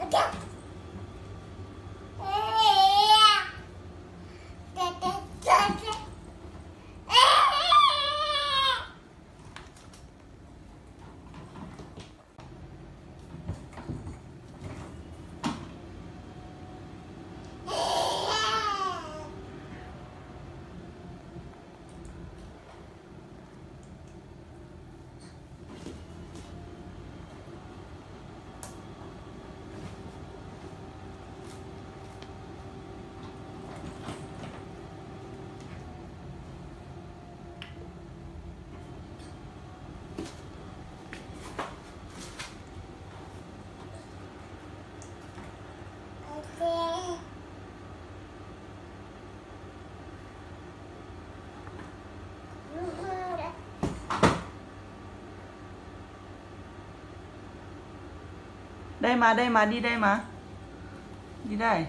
Okay. đây mà đây mà đi đây mà. Đi đây.